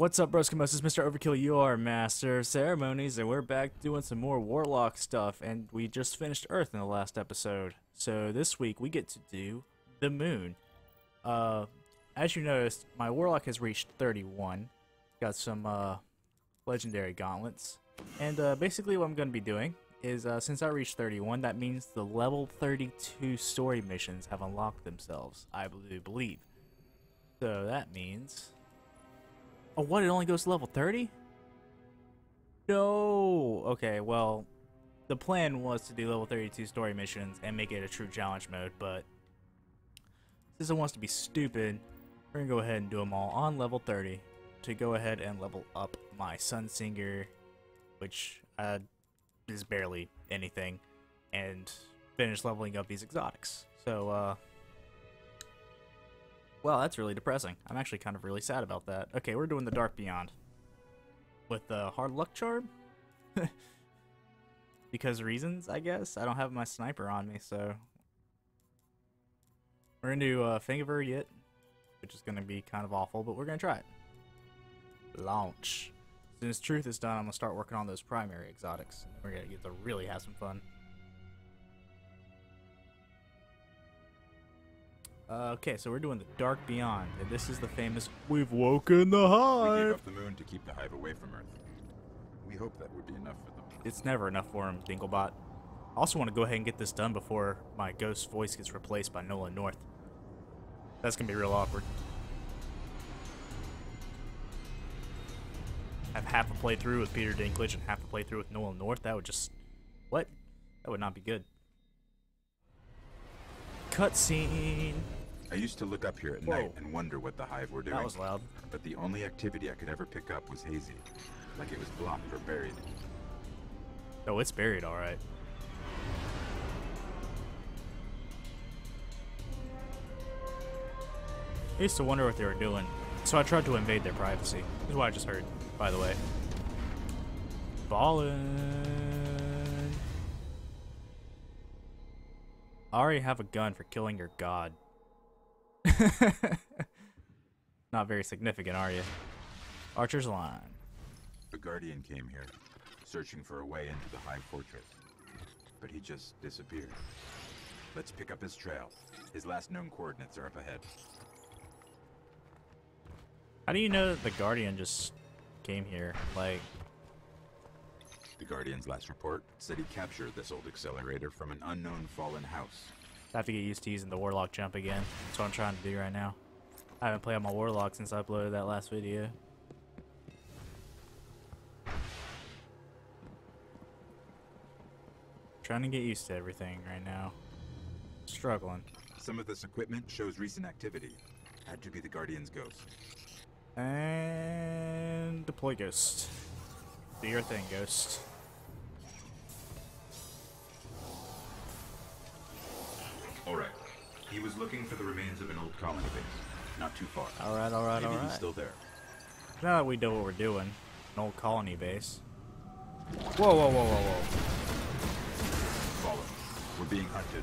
What's up, Broskamos? It's Mr. Overkill, You your master of ceremonies, and we're back doing some more Warlock stuff, and we just finished Earth in the last episode. So this week, we get to do the Moon. Uh, as you noticed, my Warlock has reached 31. Got some, uh, legendary gauntlets. And, uh, basically what I'm going to be doing is, uh, since I reached 31, that means the level 32 story missions have unlocked themselves, I believe. So that means Oh, what? It only goes to level 30? No. Okay, well, the plan was to do level 32 story missions and make it a true challenge mode, but since it wants to be stupid, we're going to go ahead and do them all on level 30 to go ahead and level up my Sunsinger, which uh, is barely anything, and finish leveling up these exotics. So, uh, well, that's really depressing. I'm actually kind of really sad about that. Okay, we're doing the Dark Beyond. With the Hard Luck Charm? because reasons, I guess? I don't have my sniper on me, so... We're into uh, Fang of Ir Yût, which is going to be kind of awful, but we're going to try it. Launch. As soon as Truth is done, I'm going to start working on those primary exotics. We're going to get to really have some fun. Uh, okay, so we're doing the Dark Beyond, and this is the famous We've woken the hive." We gave hive. up the moon to keep the hive away from Earth. We hope that would be enough for them. It's never enough for him, Dinklebot. I also want to go ahead and get this done before my ghost voice gets replaced by Nolan North. That's gonna be real awkward. Have half a playthrough with Peter Dinklage and half a playthrough with Nolan North. That would just what? That would not be good. Cutscene. I used to look up here at Whoa. night and wonder what the hive were doing. That was loud. But the only activity I could ever pick up was hazy. Like it was blocked or buried. Oh, it's buried, all right. I used to wonder what they were doing, so I tried to invade their privacy. This is what I just heard, by the way. Ballin. I already have a gun for killing your god. Not very significant, are you? Archer's line. The Guardian came here, searching for a way into the Hive fortress. But he just disappeared. Let's pick up his trail. His last known coordinates are up ahead. How do you know that the Guardian just came here? Like, The Guardian's last report said he captured this old accelerator from an unknown fallen house. I have to get used to using the Warlock jump again. That's what I'm trying to do right now. I haven't played on my Warlock since I uploaded that last video. Trying to get used to everything right now. Struggling. Some of this equipment shows recent activity. Had to be the Guardian's ghost. And deploy Ghost. Do your thing, Ghost. Alright. He was looking for the remains of an old colony base. Not too far. Alright, alright, Maybe he's alright. still there. Now that we know what we're doing, an old colony base. Whoa, whoa, whoa, whoa, whoa. Follow. We're being hunted.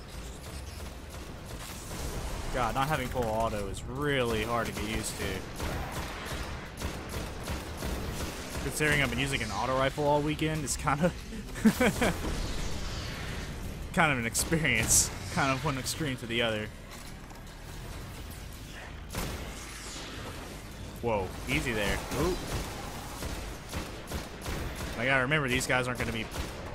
God, not having full auto is really hard to get used to. Considering I've been using an auto rifle all weekend, it's kind of kind of an experience, kind of one extreme to the other. Whoa, easy there. Ooh. I gotta remember these guys aren't gonna be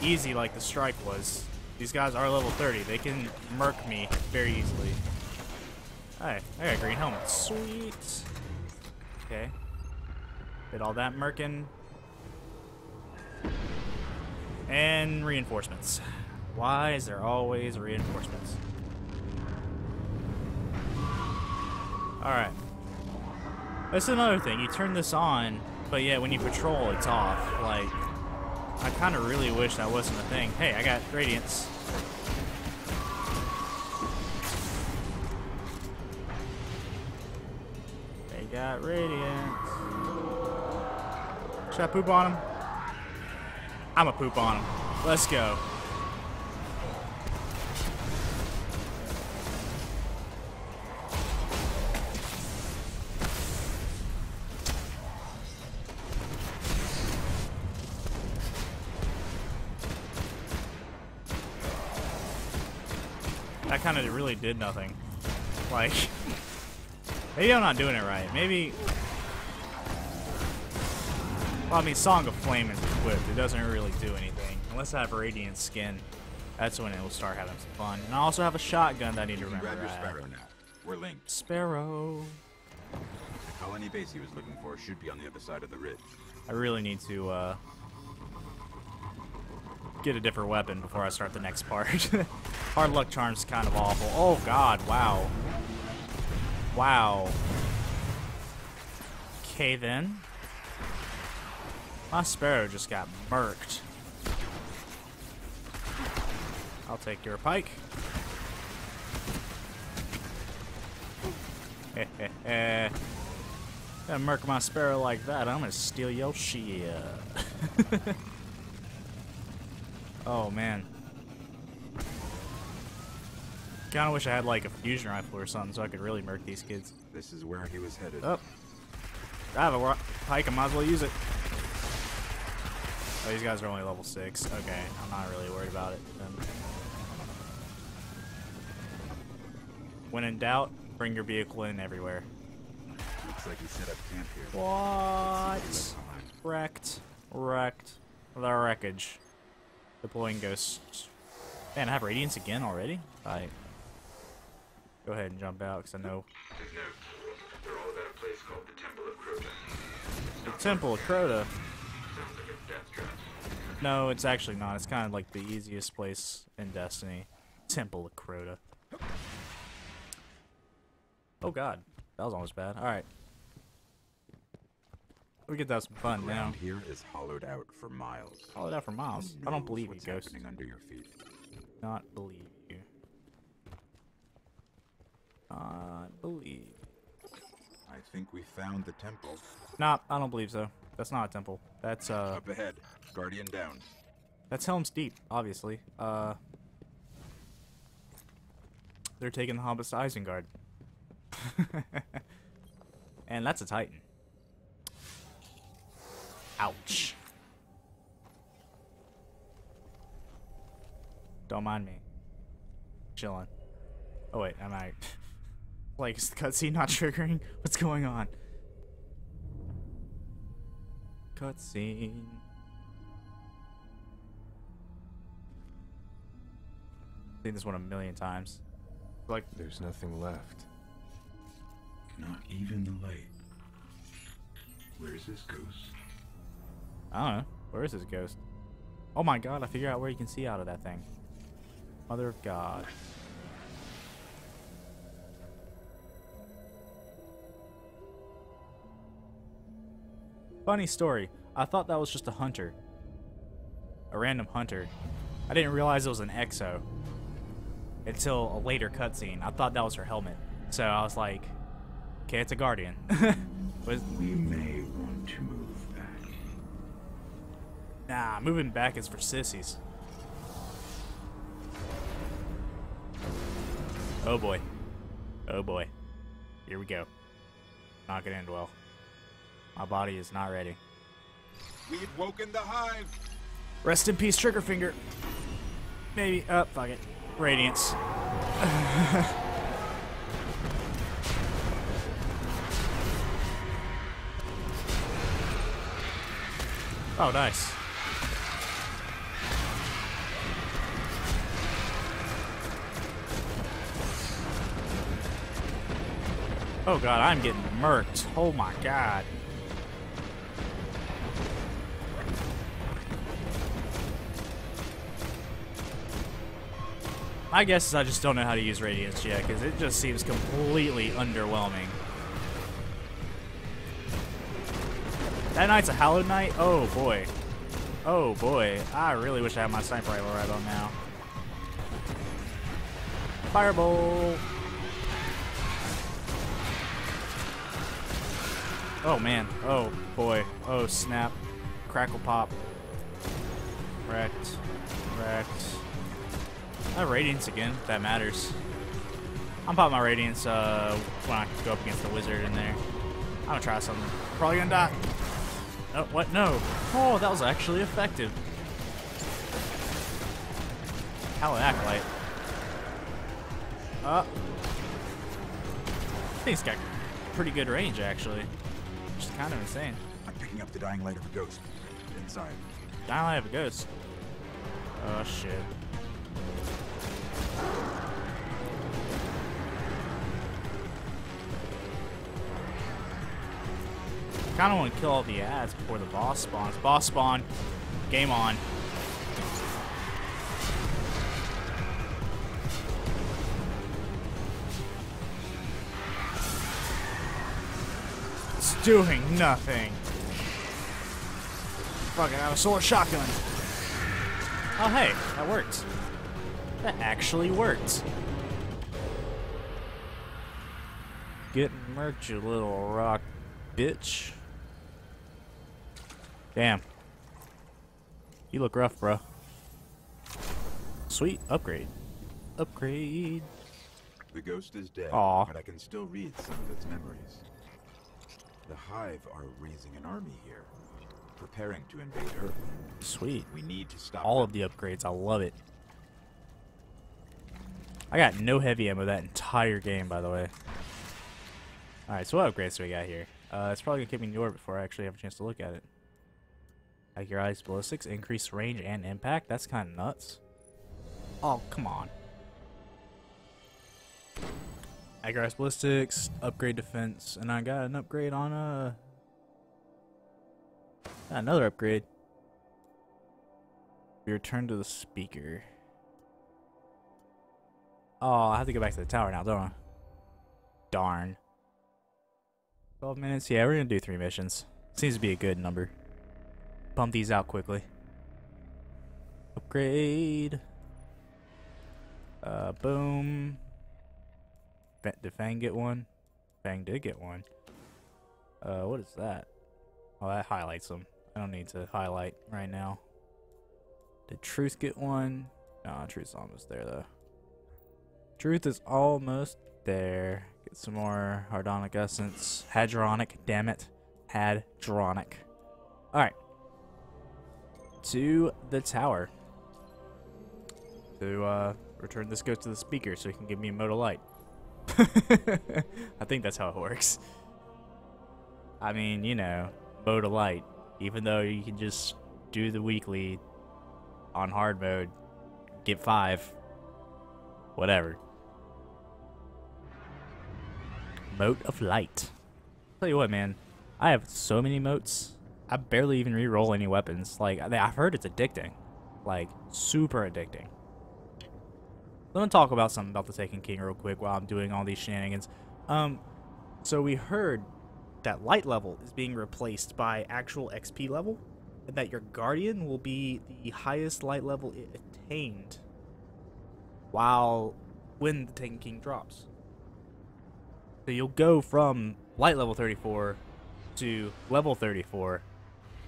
easy like the strike was. These guys are level 30. They can murk me very easily. Hey, I got green helmet. Sweet. Okay. Did all that merkin. And reinforcements. Why is there always reinforcements? Alright. That's another thing. You turn this on, but yeah, when you patrol, it's off. Like, I kind of really wish that wasn't a thing. Hey, I got radiance. They got radiance. Should I poop on him? I'm a poop on him. Let's go. Really did nothing. Like, maybe I'm not doing it right. Maybe. Well, I mean, Song of Flame is equipped. It doesn't really do anything. Unless I have Radiant Skin. That's when it will start having some fun. And I also have a shotgun that I need to remember. grab your sparrow now. We're linked. Sparrow. The colony base he was looking for should be on the other side of the ridge. I really need to uh, get a different weapon before I start the next part. Hard luck charm's kind of awful. Oh god, wow. Wow. Okay then. My sparrow just got murked. I'll take your pike. Heh. Gonna murk my sparrow like that, I'm gonna steal your shit. oh man. Kinda wish I had like a fusion rifle or something so I could really murk these kids. This is where he was headed. Oh. I have a pike, I might as well use it. Oh, these guys are only level 6. Okay, I'm not really worried about it then. When in doubt, bring your vehicle in everywhere. Looks like he set up camp here. What? Let's see what he. Wrecked. Wrecked. The wreckage. Deploying ghosts. Man, I have radiance again already? Alright. Go ahead and jump out, because I know. Take note. They're all at a place called the Temple of Crota. Temple of Crota. Sounds like a death trap. No, it's actually not. It's kind of like the easiest place in Destiny. Temple of Crota. Oh god. That was almost bad. Alright. We get that some fun now. Here is hollowed out for miles. Hollowed out for miles. I don't believe you, Ghost. under your feet. Not believe. Not believe. I think we found the temple. Nah, I don't believe so. That's not a temple. That's uh Up ahead. Guardian down. that's Helm's Deep, obviously. Uh They're taking the hobbits to Isengard. and that's a Titan. Ouch. Don't mind me. Chilling. Oh wait, am I like is the cutscene not triggering? What's going on? Cutscene. Seen this one a million times. Like There's nothing left. Not even the light. Where's this ghost? I don't know. Where is this ghost? Oh my god, I figured out where you can see out of that thing. Mother of God. Funny story. I thought that was just a hunter. A random hunter. I didn't realize it was an exo. Until a later cutscene. I thought that was her helmet. So I was like, okay, it's a guardian. Was We may want to move back. Nah, moving back is for sissies. Oh boy. Oh boy. Here we go. Not gonna end well. My body is not ready. We've woken the hive! Rest in peace, Triggerfinger. Maybe. Oh, fuck it. Radiance. oh, nice. Oh god, I'm getting murked. Oh my god. My guess is I just don't know how to use Radiance yet, because it just seems completely underwhelming. That knight's a Hallowed Knight? Oh boy. Oh boy. I really wish I had my sniper rifle right on now. Fireball! Oh man. Oh boy. Oh snap. Crackle pop. Wrecked. Wrecked. I have Radiance again, if that matters. I'm popping my Radiance uh, when I go up against the wizard in there. I'm gonna try something. Probably gonna die. Oh, what? No. Oh, that was actually effective. Hell, Acolyte. Uh. Thing's got pretty good range, actually. Which is kind of insane. I'm picking up the dying light of a ghost. Inside. Dying light of a ghost. Oh, shit. Kind of want to kill all the ads before the boss spawns. Boss spawn. Game on. It's doing nothing. Fucking have a sword shotgun. Oh hey, that worked. That actually worked. Get murked, you little rock bitch. Damn. You look rough, bro. Sweet. Upgrade. Upgrade. The ghost is dead, Aw. but I can still read some of its memories. The Hive are raising an army here, preparing to invade Earth. Sweet. We need to stop All them. of the upgrades. I love it. I got no heavy ammo that entire game, by the way. Alright, so what upgrades do we got here? Uh, it's probably going to keep me in the orbit before I actually have a chance to look at it. Accurate ballistics, increased range and impact. That's kind of nuts. Oh, come on. Accurate ballistics, upgrade defense, and I got an upgrade on uh another upgrade. We return to the speaker. Oh, I have to go back to the tower now, don't I? Darn. 12 minutes? Yeah, we're gonna do three missions. Seems to be a good number. Pump these out quickly. Upgrade. Uh, boom. Did Fang get one? Fang did get one. Uh, what is that? Oh, that highlights them. I don't need to highlight right now. Did Truth get one? No, Truth's almost there though. Truth is almost there. Get some more Hardonic Essence. Hadronic, damn it. Hadronic. Alright. To the tower. To uh, return this ghost to the speaker so he can give me a mode of light. I think that's how it works. I mean, you know, mode of light. Even though you can just do the weekly on hard mode, get five, whatever. Mote of light. Tell you what, man, I have so many motes. I barely even re-roll any weapons. Like I've heard it's addicting, like super addicting. Let me talk about something about the Taken King real quick while I'm doing all these shenanigans. Um, so we heard that light level is being replaced by actual XP level, and that your guardian will be the highest light level it attained while when the Taken King drops. So you'll go from light level 34 to level 34,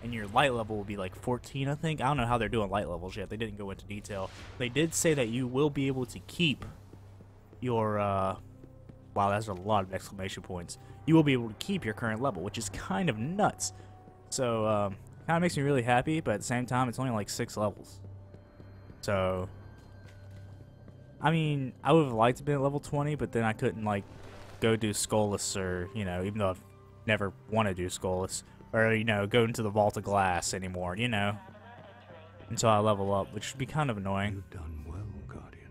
and your light level will be like 14, I think. I don't know how they're doing light levels yet. They didn't go into detail. They did say that you will be able to keep your, uh, wow, that's a lot of exclamation points. You will be able to keep your current level, which is kind of nuts. So, um, kind of makes me really happy, but at the same time, it's only like six levels. So, I mean, I would have liked to be at level 20, but then I couldn't, like, go do Skolas or, you know, even though I've never want to do Skolas, or, you know, go into the Vault of Glass anymore, you know, until I level up, which would be kind of annoying. You've done well, Guardian.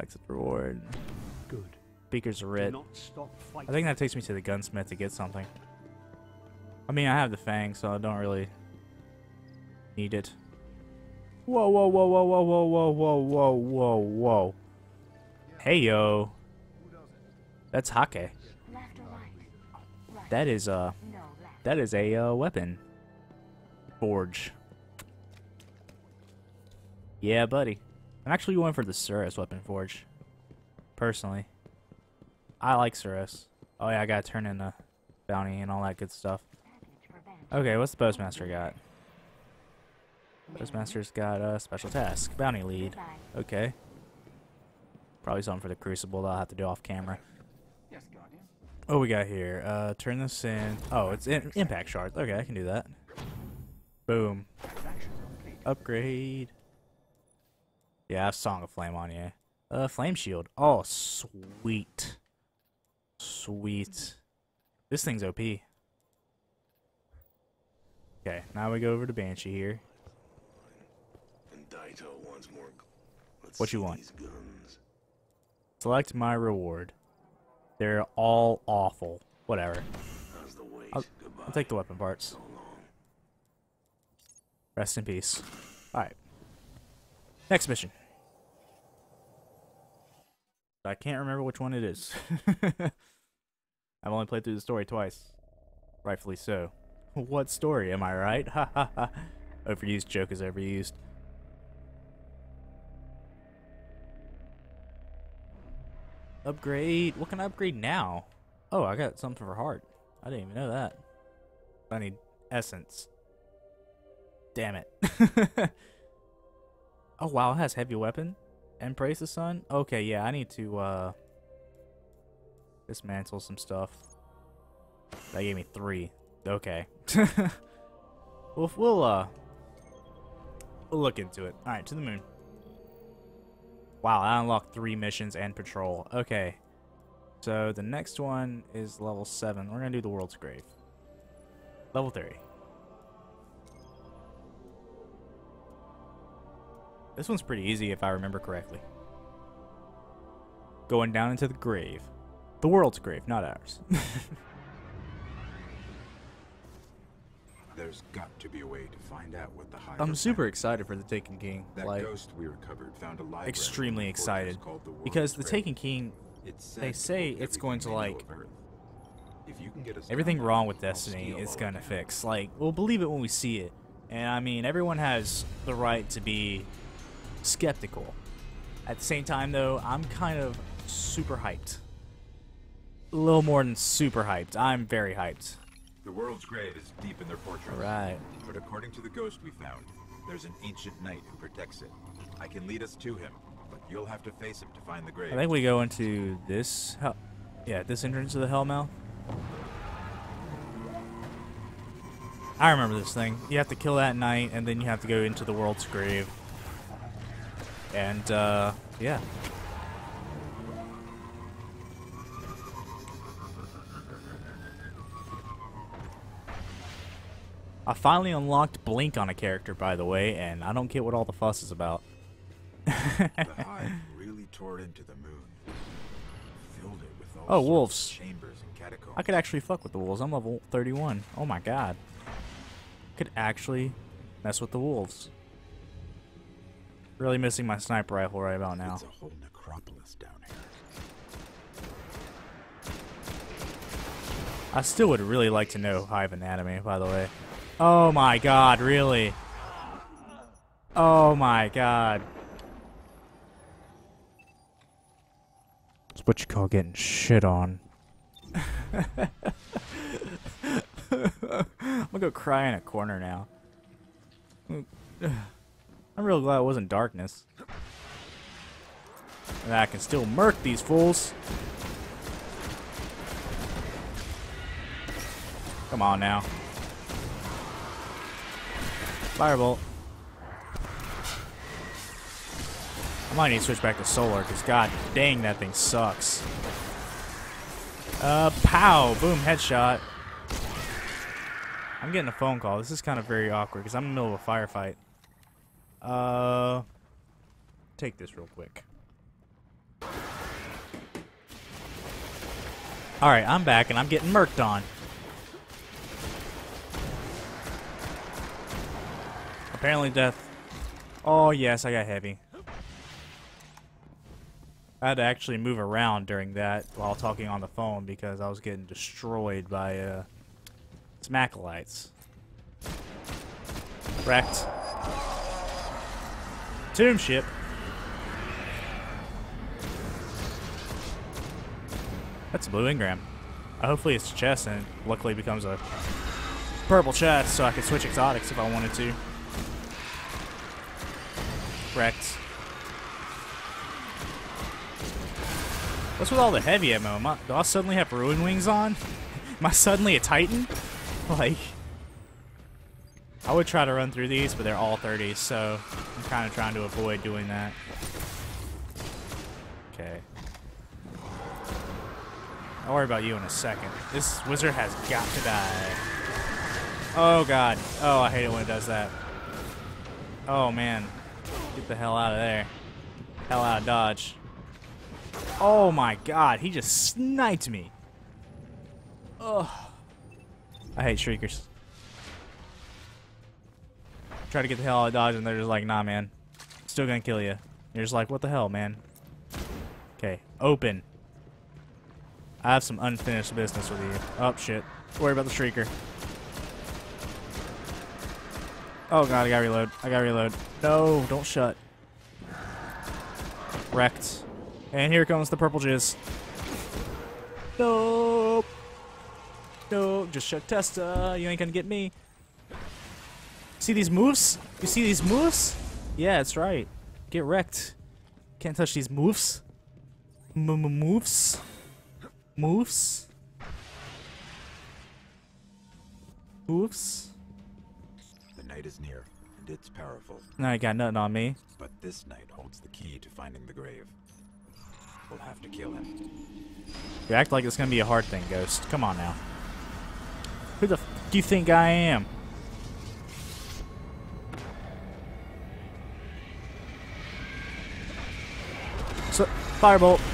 Exit reward. Good. Speaker's a writ. not stop fighting. I think that takes me to the gunsmith to get something. I mean, I have the fang, so I don't really need it. Whoa, whoa, whoa, whoa, whoa, whoa, whoa, whoa, whoa, whoa, whoa. Hey, yo. That's Hakke. Left or right? Right. That is, uh, No left. That is a, uh, weapon. Forge. Yeah, buddy. I'm actually going for the Suros weapon forge. Personally. I like Suros. Oh yeah, I gotta turn in the bounty and all that good stuff. Okay, what's the postmaster got? Postmaster's got a special task. Bounty lead. Okay. Probably something for the crucible that I'll have to do off camera. What we got here? Uh, turn this in. Oh, it's in impact shards. Okay, I can do that. Boom. Upgrade. Yeah, I have Song of Flame on you. Uh, flame shield. Oh, sweet. Sweet. This thing's OP. Okay, now we go over to Banshee here. And Daito wants more. What you want? Select my reward. They're all awful. Whatever. How's the weight? I'll- I'll take the weapon parts. Rest in peace. Alright. Next mission. I can't remember which one it is. I've only played through the story twice. Rightfully so. What story, am I right? Ha ha ha. Overused joke is overused. Upgrade. What can I upgrade now? Oh, I got something for heart. I didn't even know that. I need essence. Damn it. oh wow, it has heavy weapon and praise the sun. Okay, yeah, I need to uh dismantle some stuff. That gave me three. Okay. well, we'll uh we'll look into it. All right, to the moon. Wow, I unlocked three missions and patrol. Okay. So the next one is level seven. We're gonna do the world's grave. Level three. This one's pretty easy if I remember correctly. Going down into the grave. The world's grave, not ours. There's got to be a way to find out what the I'm super excited for the Taken King. That like ghost we recovered found a library extremely in a fortress excited the because the Taken King It's they say it's going to, like. If you can get us everything down wrong with Destiny is gonna fix. Like we'll believe it when we see it. And I mean everyone has the right to be skeptical. At the same time though, I'm kind of super hyped. A little more than super hyped. I'm very hyped. The world's grave is deep in their fortress. Right. But according to the ghost we found, there's an ancient knight who protects it. I can lead us to him, but you'll have to face him to find the grave. I think we go into this hell yeah, this entrance to the Hellmouth. I remember this thing. You have to kill that knight, and then you have to go into the world's grave. And, uh, yeah. I finally unlocked Blink on a character, by the way, and I don't get what all the fuss is about. the hive really tore into the moon. Filled it with all Oh, wolves. chambers and catacombs. I could actually fuck with the wolves. I'm level 31. Oh my god. Could actually mess with the wolves. Really missing my sniper rifle right about now. It's a whole necropolis down here. I still would really like to know Hive anatomy, by the way. Oh my god, really? Oh my god. It's what you call getting shit on. I'm gonna go cry in a corner now. I'm real glad it wasn't darkness. And I can still murk these fools. Come on now. Firebolt. I might need to switch back to solar, because god dang that thing sucks. Uh, pow! Boom, headshot. I'm getting a phone call. This is kind of very awkward, because I'm in the middle of a firefight. Uh, take this real quick. Alright, I'm back, and I'm getting murked on. Apparently death. Oh yes, I got heavy. I had to actually move around during that while talking on the phone because I was getting destroyed by uh, smackolites. Wrecked. Tomb ship. That's a blue engram. Uh, hopefully it's a chest and luckily becomes a purple chest so I can switch exotics if I wanted to. What's with all the heavy ammo? Am I, do I suddenly have ruin wings on? Am I suddenly a titan? Like, I would try to run through these, but they're all 30s, so I'm kind of trying to avoid doing that. Okay. I'll worry about you in a second. This wizard has got to die. Oh god. Oh, I hate it when it does that. Oh man. Get the hell out of there. Hell out of dodge. Oh my god, he just sniped me. Ugh. I hate shriekers. Try to get the hell out of dodge and they're just like, nah man. Still gonna kill you. You're just like, what the hell, man? Okay, open. I have some unfinished business with you. Oh shit. Worry about the shrieker. Oh god, I gotta reload. I gotta reload. No, don't shut. Wrecked. And here comes the purple jizz. Nope. Nope. Just shut Testa. You ain't gonna get me. See these moves? You see these moves? Yeah, that's right. Get wrecked. Can't touch these moves. M -m moves. Moves. Moves. Knight is near, and it's powerful. Now you got nothing on me. But this knight holds the key to finding the grave. We'll have to kill him. You act like it's gonna be a hard thing, Ghost. Come on now. Who the f do you think I am? So, firebolt.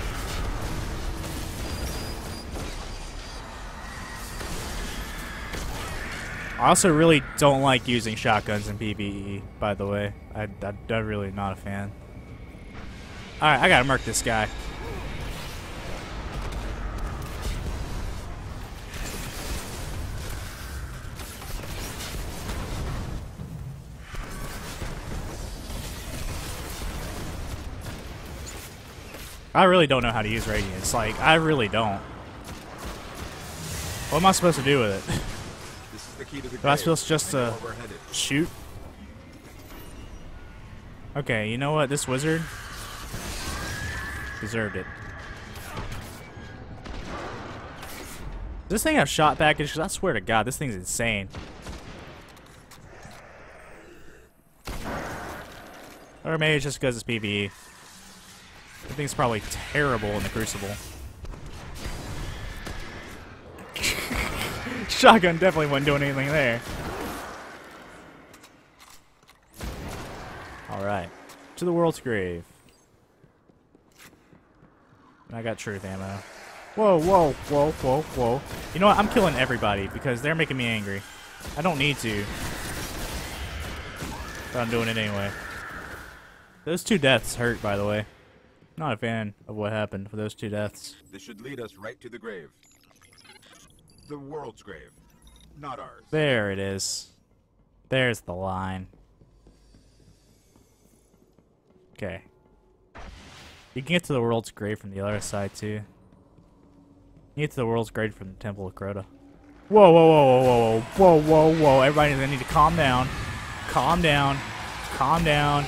I also really don't like using shotguns in PvE, by the way. I, I, I'm really not a fan. Alright, I gotta murk this guy. I really don't know how to use Radiance. Like, I really don't. What am I supposed to do with it? The key to the just we're headed. shoot? Okay, you know what? This wizard deserved it. Does this thing have shot package? 'Cause I swear to God, this thing's insane. Or maybe it's just because it's PvE. I think it's probably terrible in the Crucible. Shotgun definitely wasn't doing anything there. Alright. To the world's grave. I got truth ammo. Whoa, whoa, whoa, whoa, whoa. You know what? I'm killing everybody because they're making me angry. I don't need to. But I'm doing it anyway. Those two deaths hurt, by the way. Not a fan of what happened for those two deaths. This should lead us right to the grave. The world's grave, not ours. There it is. There's the line. Okay. You can get to the world's grave from the other side too. You get to the world's grave from the Temple of Crota. Whoa, whoa, whoa, whoa, whoa, whoa, whoa, whoa! Everybody, they need to calm down. Calm down. Calm down.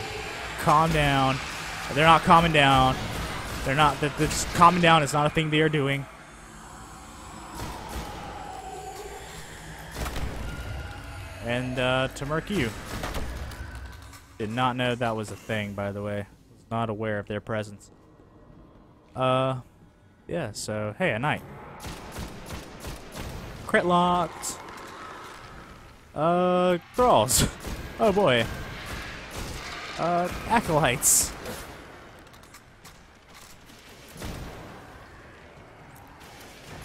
Calm down. They're not calming down. They're not. They're, just calming down. is not a thing they are doing. And uh, to you. Did not know that was a thing, by the way. Was not aware of their presence. Uh, yeah. So hey, a knight. Crit locked. Uh, thralls. oh boy. Uh, acolytes.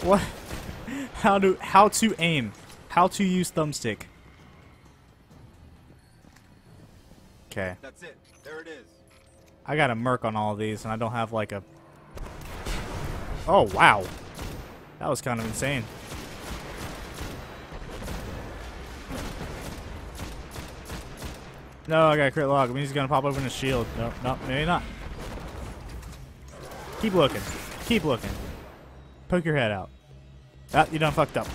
What? How to how to aim? How to use thumbstick? Okay. That's it. There it is. I got a merc on all of these, and I don't have like a. Oh wow, that was kind of insane. No, I got a crit log. I mean, he's gonna pop open his shield. No, no, maybe not. Keep looking. Keep looking. Poke your head out. Ah, you done fucked up.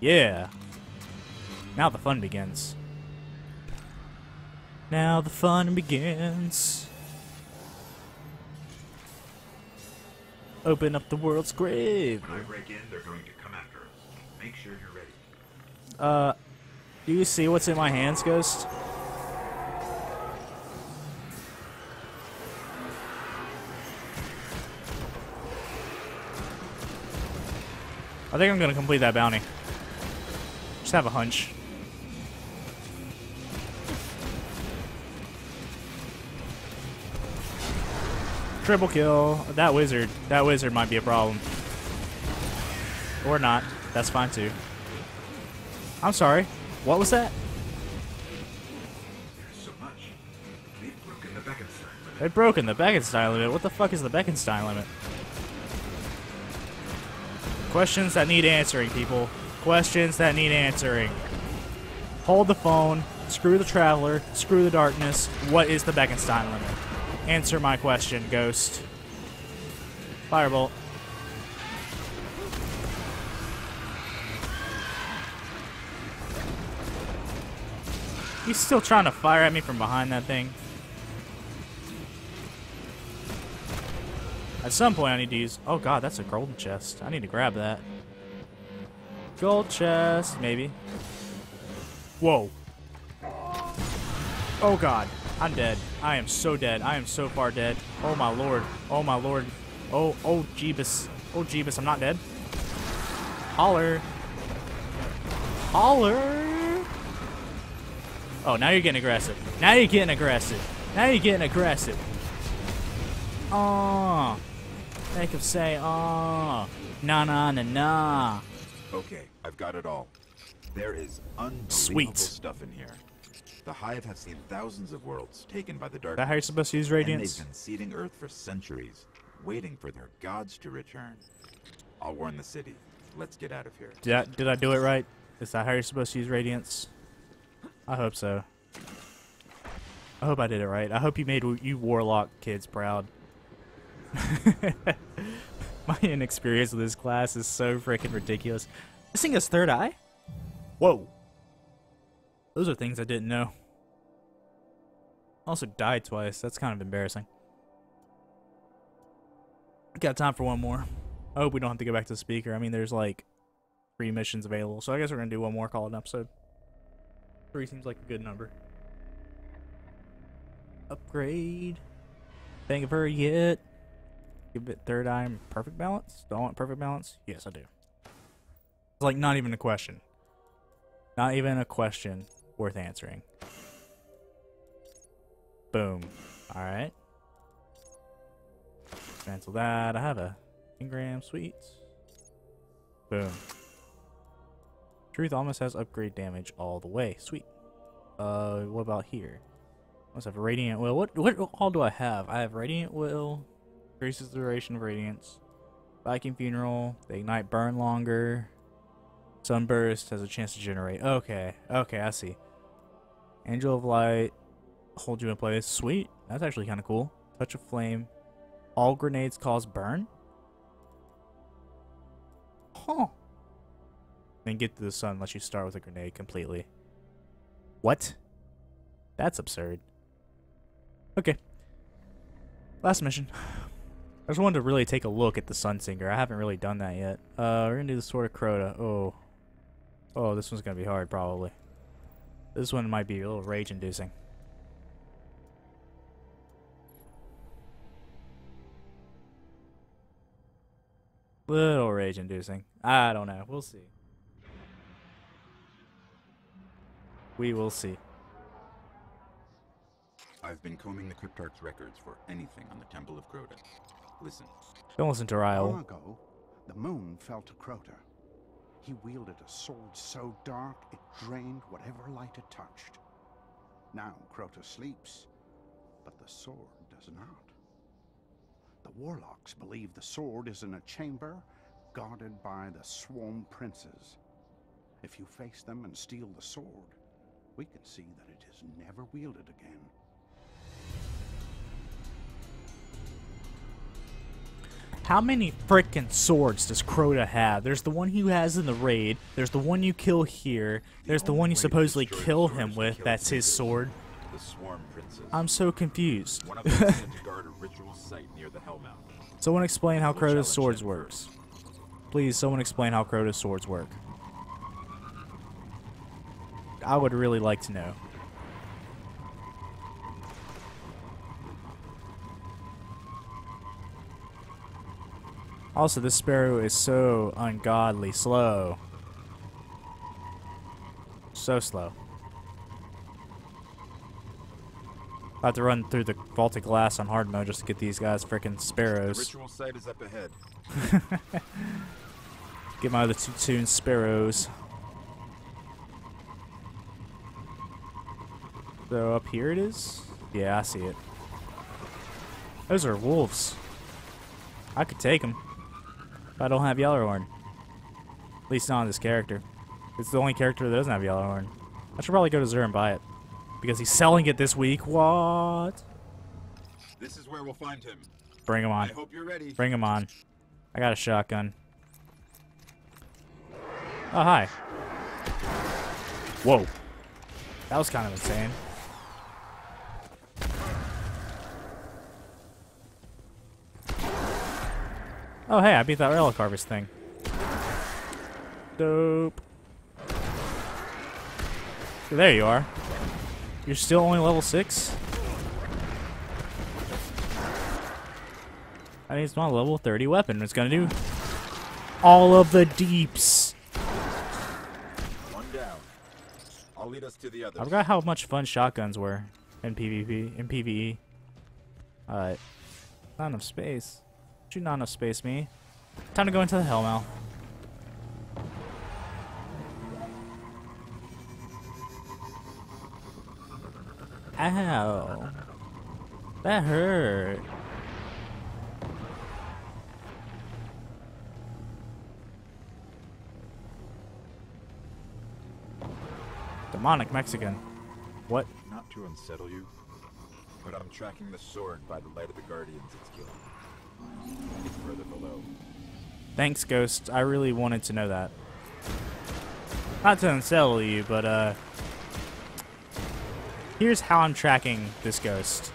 Yeah. Now the fun begins. Now the fun begins. Open up the world's grave. When I break in, they're going to come after us. Make sure you're ready. Uh, do you see what's in my hands, Ghost? I think I'm gonna complete that bounty. Just have a hunch. Triple kill. That wizard. That wizard might be a problem. Or not. That's fine too. I'm sorry. What was that? They've broken the Bekenstein limit. What the fuck is the Bekenstein limit? Questions that need answering, people. Questions that need answering. Hold the phone. Screw the Traveler. Screw the Darkness. What is the Bekenstein limit? Answer my question, Ghost. Firebolt. He's still trying to fire at me from behind that thing. At some point, I need to use. Oh god, that's a golden chest. I need to grab that. Gold chest, maybe. Whoa. Oh god, I'm dead. I am so dead. I am so far dead. Oh my lord. Oh my lord. Oh, oh Jeebus. Oh Jeebus, I'm not dead. Holler. Holler. Oh, now you're getting aggressive. Now you're getting aggressive. Now you're getting aggressive. Oh. Make him say, uh, oh. Nah, nah, nah, nah. Okay, I've got it all. There is unbelievable Sweet. stuff in here. The Hive have seen thousands of worlds taken by the dark. that dark. how you're supposed to use And Radiance? they've been seeding Earth for centuries, waiting for their gods to return. I'll warn the city. Let's get out of here. Did I, did I do it right? Is that how you're supposed to use Radiance? I hope so. I hope I did it right. I hope you made you Warlock kids proud. My inexperience with this class is so freaking ridiculous. This thing has third eye? Whoa. Those are things I didn't know. Also died twice. That's kind of embarrassing. Got time for one more. I hope we don't have to go back to the speaker. I mean, there's like three missions available, so I guess we're gonna do one more, call an episode. Three seems like a good number. Upgrade. Think of her yet? Give it third eye perfect balance. Do I want perfect balance? Yes, I do. It's like not even a question. Not even a question worth answering. Boom. All right. Cancel that. I have a engram sweets. Boom. Truth almost has upgrade damage all the way. Sweet. Uh, what about here? I must have radiant will. What what all do I have? I have radiant will, increases the duration of radiance. Viking funeral. They ignite burn longer. Sunburst has a chance to generate. Okay, okay, I see. Angel of light, hold you in place. Sweet. That's actually kind of cool. Touch of flame. All grenades cause burn. Huh. Then get to the sun unless you start with a grenade completely. What? That's absurd. Okay. Last mission. I just wanted to really take a look at the Sunsinger. I haven't really done that yet. Uh, we're gonna do the Sword of Crota. Oh. Oh, this one's gonna be hard, probably. This one might be a little rage-inducing. Little rage-inducing. I don't know. We'll see. We will see. I've been combing the Cryptarch's records for anything on the Temple of Crota. Listen, Don't listen to Long ago, the moon fell to Crota. He wielded a sword so dark it drained whatever light it touched. Now Crota sleeps, but the sword does not. The warlocks believe the sword is in a chamber guarded by the swarm princes. If you face them and steal the sword, we can see that it is never wielded again. How many frickin' swords does Crota have? There's the one he has in the raid. There's the one you kill here. There's the one you supposedly kill him with. That's his sword. the Swarm Princes. I'm so confused. One of them to guard a ritual site near the Hellmouth. Someone explain how Crota's swords works. Please, someone explain how Crota's swords work. I would really like to know. Also, this sparrow is so ungodly slow. So slow. I have to run through the Vault of Glass on hard mode just to get these guys freaking The sparrows. ritual site is up ahead. Get my other two toon sparrows. So up here it is? Yeah, I see it. Those are wolves. I could take them. I don't have Gjallarhorn. At least not on this character. It's the only character that doesn't have Gjallarhorn. I should probably go to Xûr and buy it. Because he's selling it this week. What? This is where we'll find him. Bring him on. I hope you're ready. Bring him on. I got a shotgun. Oh, hi. Whoa. That was kind of insane. Oh, hey, I beat that relic harvest thing. Dope. So There you are. You're still only level 6? I it's my level 30 weapon. It's gonna do all of the deeps. One down. I'll lead us to the others. I forgot how much fun shotguns were in PvP, in PvE. Alright. Uh, not enough space. Shoot not enough space, me. Time to go into the Hellmouth. Ow. That hurt. Demonic Mexican. What? Not to unsettle you, but I'm tracking the sword by the light of the guardians it's killed. It's further below. Thanks, Ghost. I really wanted to know that. Not to unsettle you, but uh, here's how I'm tracking this ghost.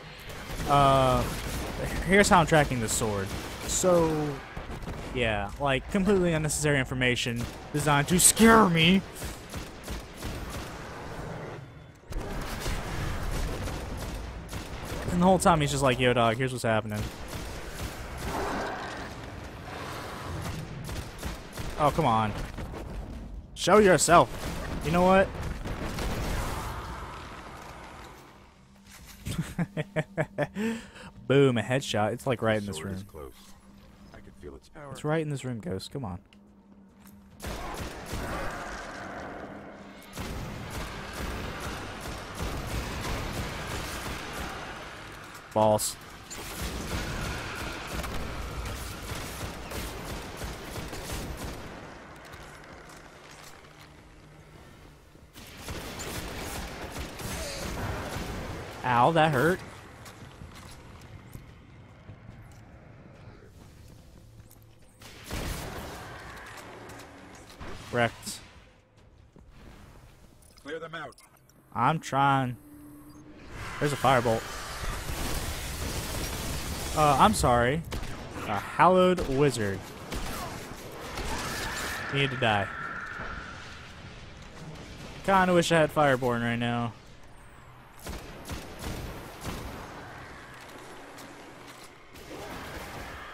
Uh, here's how I'm tracking the sword. So, yeah, like completely unnecessary information designed to scare me. And the whole time he's just like, "Yo, dog, here's what's happening." Oh, come on. Show yourself. You know what? Boom, a headshot. It's like right in this room. close. I can feel its. It's right in this room, Ghost. Come on. Balls. Ow, that hurt. Wrecked. Clear them out. I'm trying. There's a firebolt. Uh, I'm sorry. A hallowed wizard. Need to die. Kinda wish I had Fireborn right now.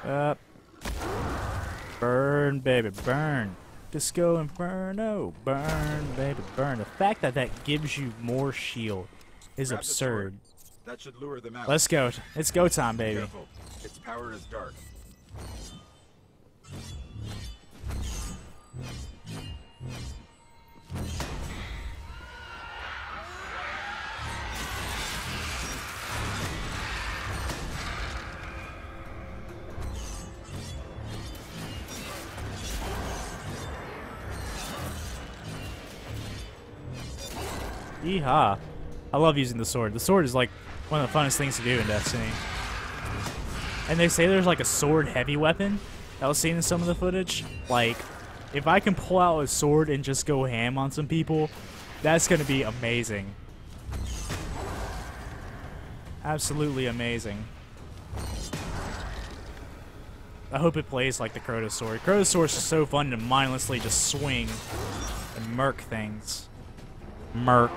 Up. Burn, baby, burn. Disco Inferno, burn, baby, burn. The fact that that gives you more shield is Grab absurd. That should lure them out. Let's go. It's go time, baby. Careful. Its power is dark. Yeehaw. I love using the sword. The sword is like one of the funnest things to do in Destiny. And they say there's like a sword heavy weapon that was seen in some of the footage. Like, if I can pull out a sword and just go ham on some people, that's gonna be amazing. Absolutely amazing. I hope it plays like the Crota's sword. Crota's sword is so fun to mindlessly just swing and murk things. Merc.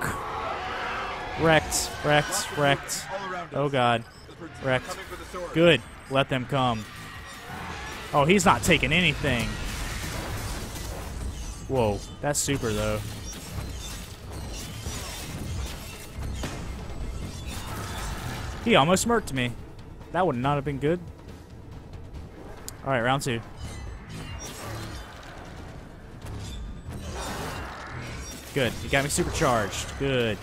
Wrecked, wrecked, wrecked. Oh god. Wrecked. Good. Let them come. Oh, he's not taking anything. Whoa, that's super though. He almost smirked me. That would not have been good. Alright, round two. Good. You got me supercharged. Good.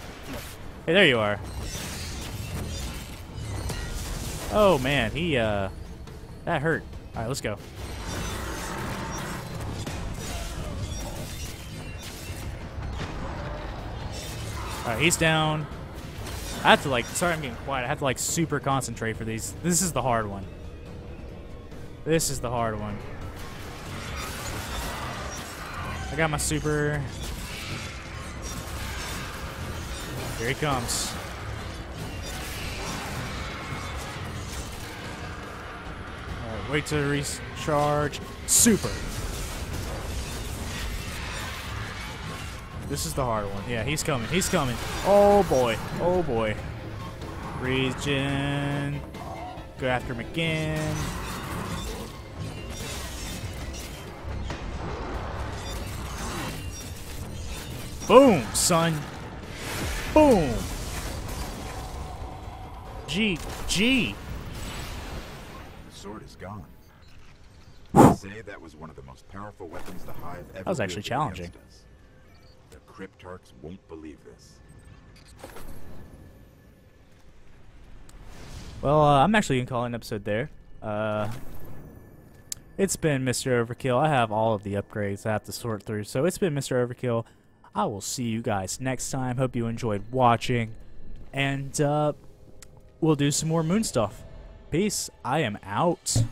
Hey, there you are. Oh, man. He, uh... That hurt. Alright, let's go. Alright, he's down. I have to, like... Sorry I'm getting quiet. I have to, like, super concentrate for these. This is the hard one. This is the hard one. I got my super. Here he comes. Alright, wait to recharge. Super. This is the hard one. Yeah, he's coming. He's coming. Oh boy. Oh boy. Regen. Go after him again. Boom, son. Boom. G G. The sword is gone. Say that was one of the most powerful weapons the Hive ever That was actually challenging. The Cryptarchs won't believe this. Well, uh, I'm actually gonna call an episode there. Uh, it's been Mr. Overkill. I have all of the upgrades I have to sort through, so it's been Mr. Overkill. I will see you guys next time. Hope you enjoyed watching, and uh, we'll do some more moon stuff. Peace. I am out.